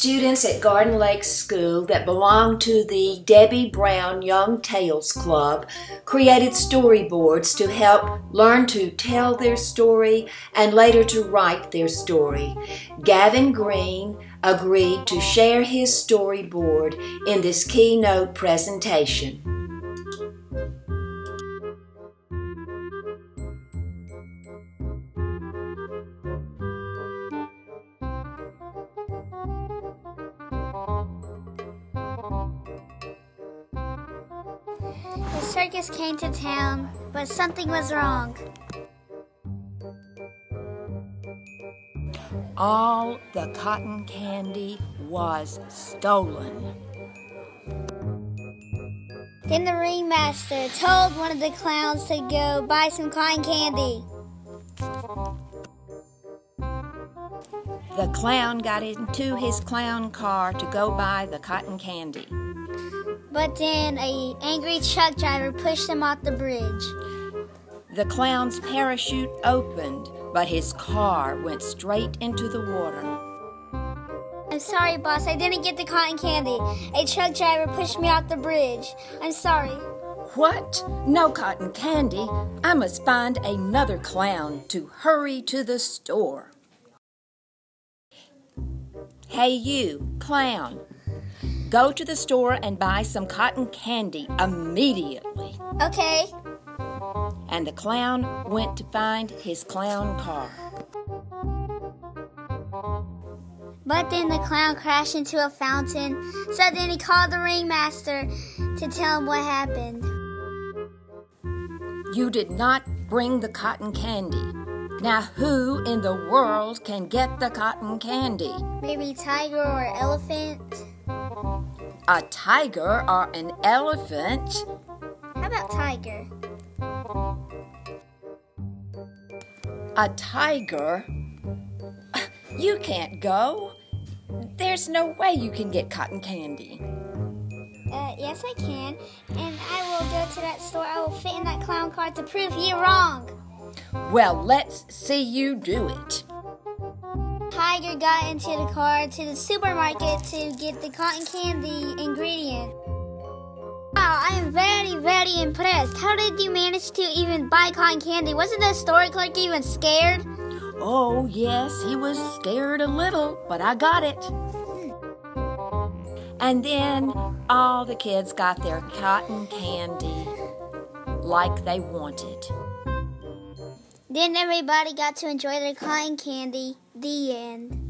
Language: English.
students at Garden Lake School that belong to the Debbie Brown Young Tales Club created storyboards to help learn to tell their story and later to write their story. Gavin Green agreed to share his storyboard in this keynote presentation. The circus came to town, but something was wrong. All the cotton candy was stolen. Then the ringmaster told one of the clowns to go buy some cotton candy. The clown got into his clown car to go buy the cotton candy. But then a angry truck driver pushed him off the bridge. The clown's parachute opened, but his car went straight into the water. I'm sorry, boss. I didn't get the cotton candy. A truck driver pushed me off the bridge. I'm sorry. What? No cotton candy? I must find another clown to hurry to the store. Hey, you, clown. Go to the store and buy some cotton candy immediately. Okay. And the clown went to find his clown car. But then the clown crashed into a fountain, so then he called the ringmaster to tell him what happened. You did not bring the cotton candy. Now, who in the world can get the cotton candy? Maybe tiger or elephant? A tiger or an elephant? How about tiger? A tiger? You can't go. There's no way you can get cotton candy. Uh, yes, I can. And I will go to that store. I will fit in that clown car to prove you wrong. Well, let's see you do it. Tiger got into the car to the supermarket to get the cotton candy ingredient. Wow, I am very, very impressed. How did you manage to even buy cotton candy? Wasn't the store clerk even scared? Oh, yes, he was scared a little, but I got it. And then all the kids got their cotton candy like they wanted. Then everybody got to enjoy their cotton candy. The end.